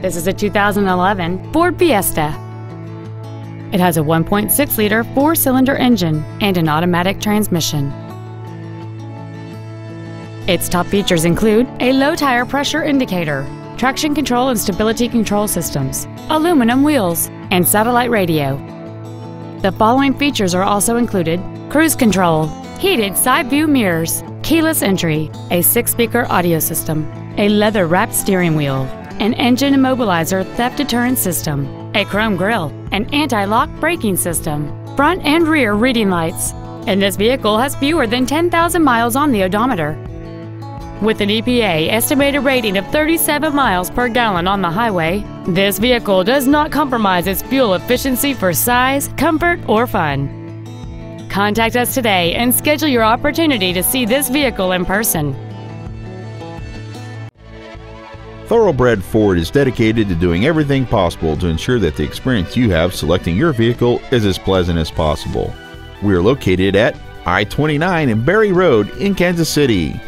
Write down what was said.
This is a 2011 Ford Fiesta. It has a 1.6 liter four cylinder engine and an automatic transmission. Its top features include a low tire pressure indicator, traction control and stability control systems, aluminum wheels, and satellite radio. The following features are also included cruise control, heated side view mirrors, keyless entry, a six speaker audio system, a leather wrapped steering wheel, an engine immobilizer theft deterrent system, a chrome grille, an anti lock braking system, front and rear reading lights, and this vehicle has fewer than 10,000 miles on the odometer. With an EPA estimated rating of 37 miles per gallon on the highway, this vehicle does not compromise its fuel efficiency for size, comfort, or fun. Contact us today and schedule your opportunity to see this vehicle in person. Thoroughbred Ford is dedicated to doing everything possible to ensure that the experience you have selecting your vehicle is as pleasant as possible. We are located at I 29 and Barry Road in Kansas City.